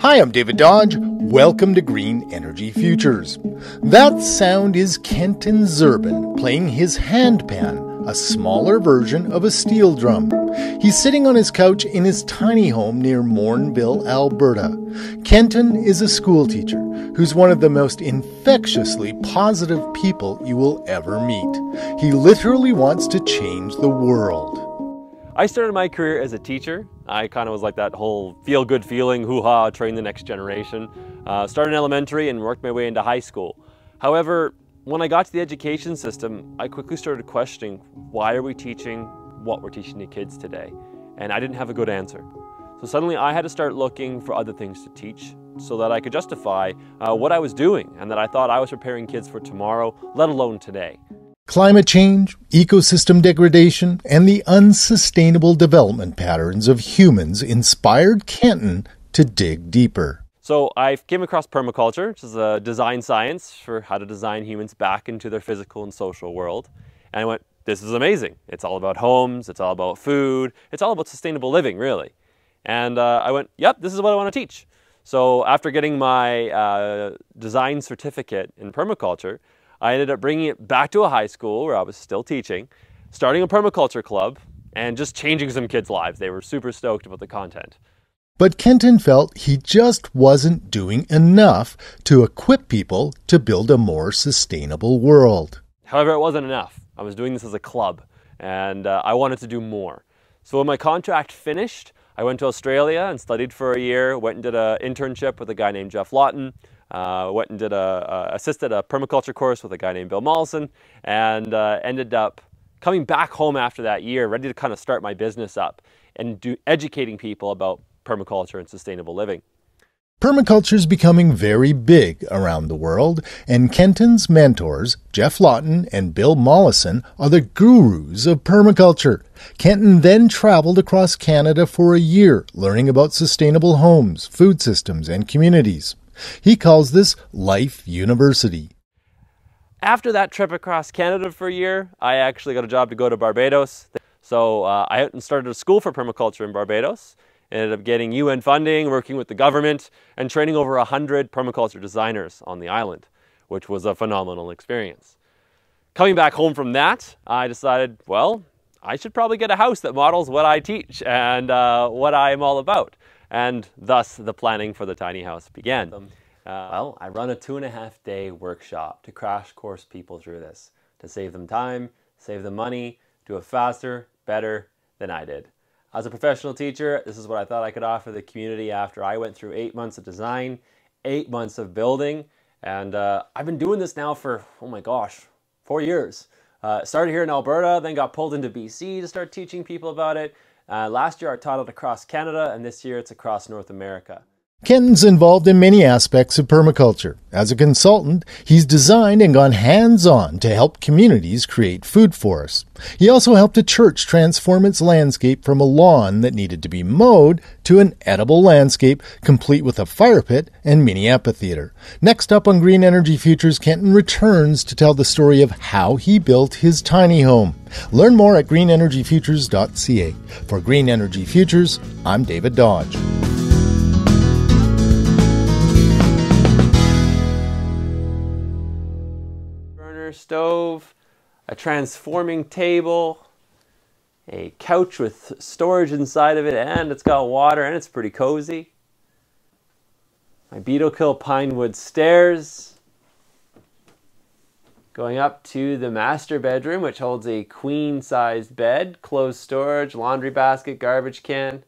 Hi, I'm David Dodge. Welcome to Green Energy Futures. That sound is Kenton Zerbin playing his handpan, a smaller version of a steel drum. He's sitting on his couch in his tiny home near Morinville, Alberta. Kenton is a schoolteacher who's one of the most infectiously positive people you will ever meet. He literally wants to change the world. I started my career as a teacher. I kind of was like that whole feel good feeling, hoo ha, train the next generation. Uh, started in elementary and worked my way into high school. However, when I got to the education system, I quickly started questioning why are we teaching what we're teaching the kids today? And I didn't have a good answer. So suddenly I had to start looking for other things to teach so that I could justify uh, what I was doing and that I thought I was preparing kids for tomorrow, let alone today. Climate change, ecosystem degradation, and the unsustainable development patterns of humans inspired Kenton to dig deeper. So I came across permaculture, which is a design science for how to design humans back into their physical and social world. And I went, this is amazing. It's all about homes, it's all about food, it's all about sustainable living, really. And uh, I went, yep, this is what I want to teach. So after getting my uh, design certificate in permaculture, I ended up bringing it back to a high school where I was still teaching, starting a permaculture club, and just changing some kids' lives. They were super stoked about the content. But Kenton felt he just wasn't doing enough to equip people to build a more sustainable world. However, it wasn't enough. I was doing this as a club, and uh, I wanted to do more. So when my contract finished, I went to Australia and studied for a year, went and did an internship with a guy named Geoff Lawton, uh, went and did a, assisted a permaculture course with a guy named Bill Mollison, and uh, ended up coming back home after that year, ready to kind of start my business up and do educating people about permaculture and sustainable living. Permaculture is becoming very big around the world, and Kenton's mentors, Geoff Lawton and Bill Mollison, are the gurus of permaculture. Kenton then traveled across Canada for a year, learning about sustainable homes, food systems, and communities. He calls this Life University. After that trip across Canada for a year, I actually got a job to go to Barbados. So uh, I started a school for permaculture in Barbados. Ended up getting UN funding, working with the government, and training over 100 permaculture designers on the island, which was a phenomenal experience. Coming back home from that, I decided, well, I should probably get a house that models what I teach and uh, what I'm all about and thus the planning for the tiny house began. Uh, well, I run a two and a half day workshop to crash course people through this, to save them time, save them money, do it faster, better than I did. As a professional teacher, this is what I thought I could offer the community after I went through eight months of design, eight months of building, and uh, I've been doing this now for, oh my gosh, four years. Uh, started here in Alberta, then got pulled into BC to start teaching people about it, uh, last year I it across Canada, and this year it's across North America. Kenton's involved in many aspects of permaculture. As a consultant, he's designed and gone hands on to help communities create food forests. He also helped a church transform its landscape from a lawn that needed to be mowed to an edible landscape, complete with a fire pit and mini amphitheater. Next up on Green Energy Futures, Kenton returns to tell the story of how he built his tiny home. Learn more at greenenergyfutures.ca. For Green Energy Futures, I'm David Dodge. Stove, a transforming table, a couch with storage inside of it, and it's got water, and it's pretty cozy. My beetle kill pine wood stairs. Going up to the master bedroom, which holds a queen sized bed, closed storage, laundry basket, garbage can.